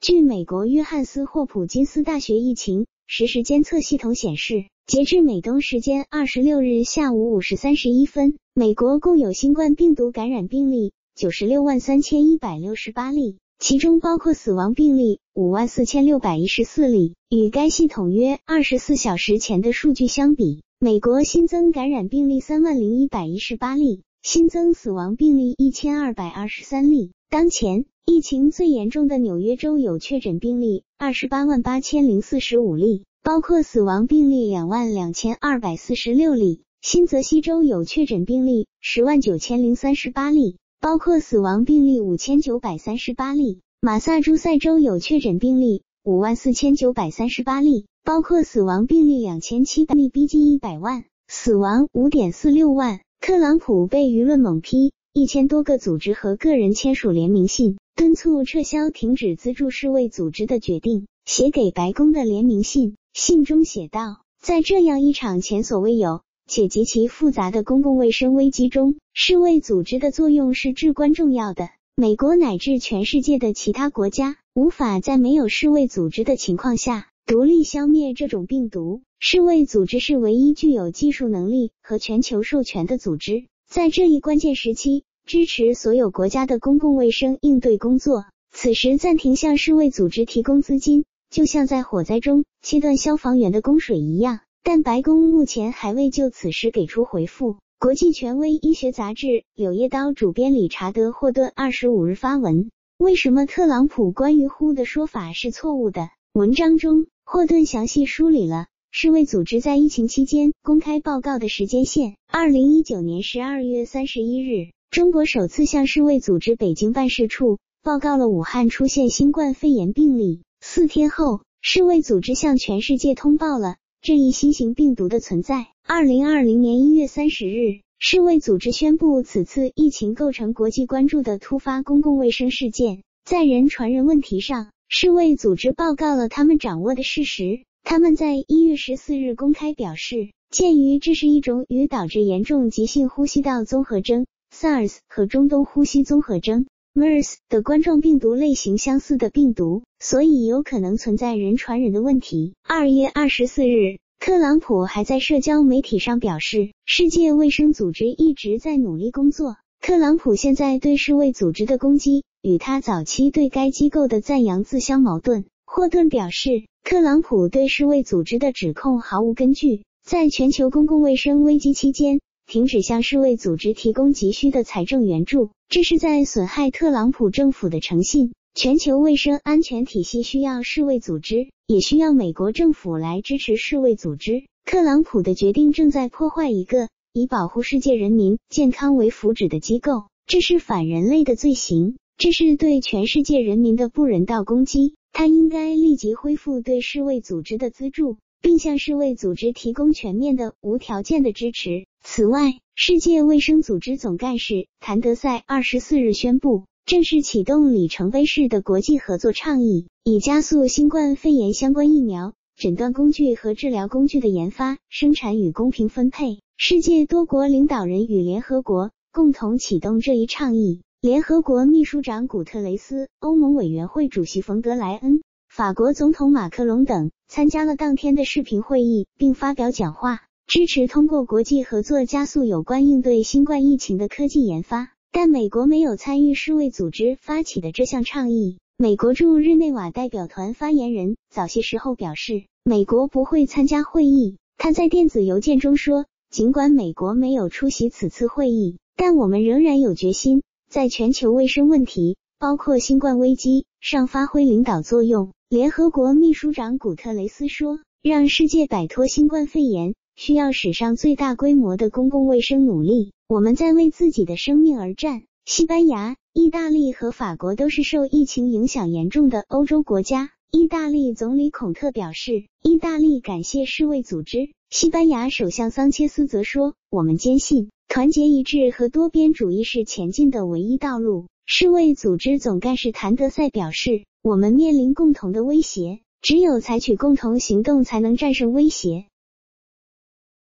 据美国约翰斯霍普金斯大学疫情实时监测系统显示，截至美东时间二十六日下午五时三十一分，美国共有新冠病毒感染病例九十六万三千一百六十八例，其中包括死亡病例五万四千六百一十四例。与该系统约二十四小时前的数据相比，美国新增感染病例三万零一百一十八例，新增死亡病例一千二百二十三例。当前。疫情最严重的纽约州有确诊病例二十八万八千零四十五例，包括死亡病例两万两千二百四十六例。新泽西州有确诊病例十万九千零三十八例，包括死亡病例五千九百三十八例。马萨诸塞州有确诊病例五万四千九百三十八例，包括死亡病例两千七百例，逼近一百万，死亡五点四六万。特朗普被舆论猛批，一千多个组织和个人签署联名信。敦促撤销停止资助世卫组织的决定，写给白宫的联名信，信中写道：在这样一场前所未有且极其复杂的公共卫生危机中，世卫组织的作用是至关重要的。美国乃至全世界的其他国家无法在没有世卫组织的情况下独立消灭这种病毒。世卫组织是唯一具有技术能力和全球授权的组织，在这一关键时期。支持所有国家的公共卫生应对工作。此时暂停向世卫组织提供资金，就像在火灾中切断消防员的供水一样。但白宫目前还未就此事给出回复。国际权威医学杂志《柳叶刀》主编理查德·霍顿二十五日发文：为什么特朗普关于“呼”的说法是错误的？文章中，霍顿详细梳理了世卫组织在疫情期间公开报告的时间线：二零一九年十二月三十一日。中国首次向世卫组织北京办事处报告了武汉出现新冠肺炎病例。四天后，世卫组织向全世界通报了这一新型病毒的存在。二零二零年一月三十日，世卫组织宣布此次疫情构成国际关注的突发公共卫生事件。在人传人问题上，世卫组织报告了他们掌握的事实。他们在一月十四日公开表示，鉴于这是一种与导致严重急性呼吸道综合征。SARS 和中东呼吸综合征 MERS 的冠状病毒类型相似的病毒，所以有可能存在人传人的问题。二月二十四日，特朗普还在社交媒体上表示，世界卫生组织一直在努力工作。特朗普现在对世卫组织的攻击，与他早期对该机构的赞扬自相矛盾。霍顿表示，特朗普对世卫组织的指控毫无根据。在全球公共卫生危机期间。停止向世卫组织提供急需的财政援助，这是在损害特朗普政府的诚信。全球卫生安全体系需要世卫组织，也需要美国政府来支持世卫组织。特朗普的决定正在破坏一个以保护世界人民健康为福祉的机构，这是反人类的罪行，这是对全世界人民的不人道攻击。他应该立即恢复对世卫组织的资助。并向世卫组织提供全面的、无条件的支持。此外，世界卫生组织总干事谭德赛二十四日宣布，正式启动里程碑式的国际合作倡议，以加速新冠肺炎相关疫苗、诊断工具和治疗工具的研发、生产与公平分配。世界多国领导人与联合国共同启动这一倡议。联合国秘书长古特雷斯、欧盟委员会主席冯德莱恩。法国总统马克龙等参加了当天的视频会议，并发表讲话，支持通过国际合作加速有关应对新冠疫情的科技研发。但美国没有参与世卫组织发起的这项倡议。美国驻日内瓦代表团发言人早些时候表示，美国不会参加会议。他在电子邮件中说，尽管美国没有出席此次会议，但我们仍然有决心在全球卫生问题，包括新冠危机上发挥领导作用。联合国秘书长古特雷斯说：“让世界摆脱新冠肺炎需要史上最大规模的公共卫生努力。我们在为自己的生命而战。”西班牙、意大利和法国都是受疫情影响严重的欧洲国家。意大利总理孔特表示，意大利感谢世卫组织。西班牙首相桑切斯则说：“我们坚信，团结一致和多边主义是前进的唯一道路。”世卫组织总干事谭德赛表示。我们面临共同的威胁，只有采取共同行动，才能战胜威胁。